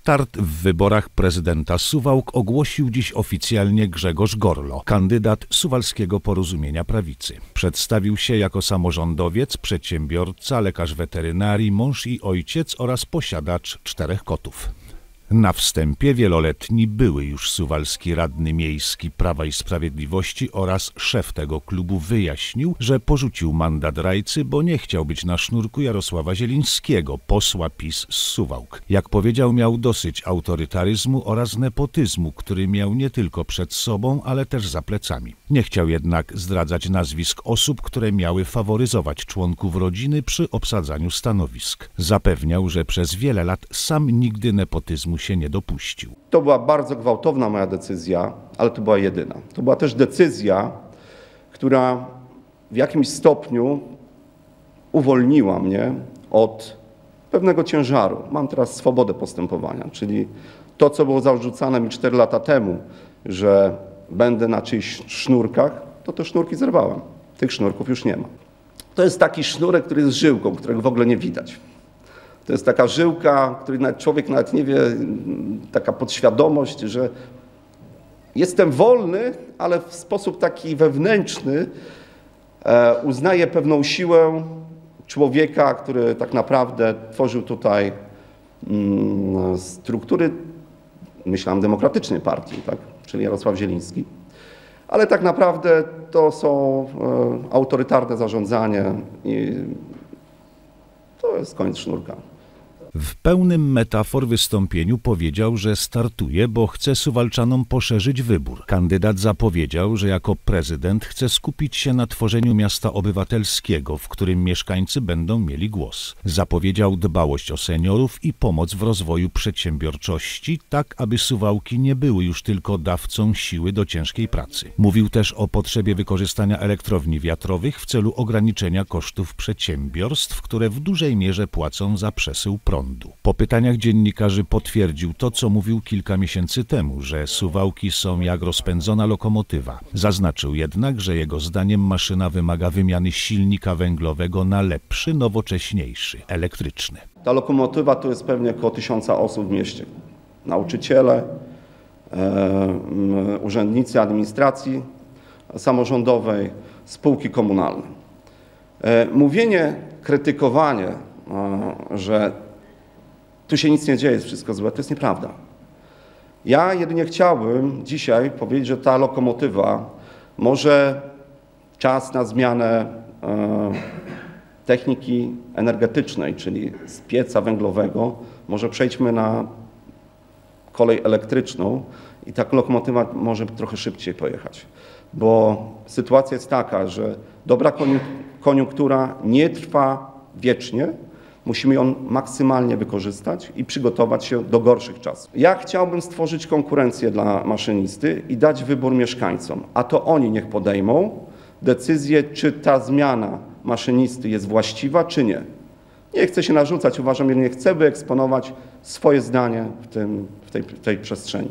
Start w wyborach prezydenta Suwałk ogłosił dziś oficjalnie Grzegorz Gorlo, kandydat Suwalskiego Porozumienia Prawicy. Przedstawił się jako samorządowiec, przedsiębiorca, lekarz weterynarii, mąż i ojciec oraz posiadacz czterech kotów. Na wstępie wieloletni były już suwalski radny miejski Prawa i Sprawiedliwości oraz szef tego klubu wyjaśnił, że porzucił mandat rajcy, bo nie chciał być na sznurku Jarosława Zielińskiego, posła PiS z Suwałk. Jak powiedział, miał dosyć autorytaryzmu oraz nepotyzmu, który miał nie tylko przed sobą, ale też za plecami. Nie chciał jednak zdradzać nazwisk osób, które miały faworyzować członków rodziny przy obsadzaniu stanowisk. Zapewniał, że przez wiele lat sam nigdy nepotyzmu się nie dopuścił. To była bardzo gwałtowna moja decyzja, ale to była jedyna. To była też decyzja, która w jakimś stopniu uwolniła mnie od pewnego ciężaru. Mam teraz swobodę postępowania, czyli to, co było zarzucane mi 4 lata temu, że będę na czyichś sznurkach, to te sznurki zerwałem. Tych sznurków już nie ma. To jest taki sznurek, który jest żyłką, którego w ogóle nie widać. To jest taka żyłka, której nawet człowiek nawet nie wie, taka podświadomość, że jestem wolny, ale w sposób taki wewnętrzny e, uznaję pewną siłę człowieka, który tak naprawdę tworzył tutaj mm, struktury, myślałem, demokratycznej partii, tak? czyli Jarosław Zieliński. Ale tak naprawdę to są e, autorytarne zarządzanie i to jest koniec sznurka. W pełnym metafor wystąpieniu powiedział, że startuje, bo chce Suwalczanom poszerzyć wybór. Kandydat zapowiedział, że jako prezydent chce skupić się na tworzeniu miasta obywatelskiego, w którym mieszkańcy będą mieli głos. Zapowiedział dbałość o seniorów i pomoc w rozwoju przedsiębiorczości, tak aby Suwałki nie były już tylko dawcą siły do ciężkiej pracy. Mówił też o potrzebie wykorzystania elektrowni wiatrowych w celu ograniczenia kosztów przedsiębiorstw, które w dużej mierze płacą za przesył prądu prądu. Po pytaniach dziennikarzy potwierdził to, co mówił kilka miesięcy temu, że suwałki są jak rozpędzona lokomotywa. Zaznaczył jednak, że jego zdaniem maszyna wymaga wymiany silnika węglowego na lepszy, nowocześniejszy, elektryczny. Ta lokomotywa to jest pewnie około tysiąca osób w mieście. Nauczyciele, e, urzędnicy administracji samorządowej, spółki komunalne. E, mówienie, krytykowanie, e, że tu się nic nie dzieje, jest wszystko złe, to jest nieprawda. Ja jedynie chciałbym dzisiaj powiedzieć, że ta lokomotywa może czas na zmianę e, techniki energetycznej, czyli z pieca węglowego, może przejdźmy na kolej elektryczną i ta lokomotywa może trochę szybciej pojechać. Bo sytuacja jest taka, że dobra koniunktura nie trwa wiecznie, Musimy ją maksymalnie wykorzystać i przygotować się do gorszych czasów. Ja chciałbym stworzyć konkurencję dla maszynisty i dać wybór mieszkańcom, a to oni niech podejmą decyzję, czy ta zmiana maszynisty jest właściwa, czy nie. Nie chcę się narzucać, uważam, że nie chcę wyeksponować swoje zdanie w, tym, w tej, w tej przestrzeni.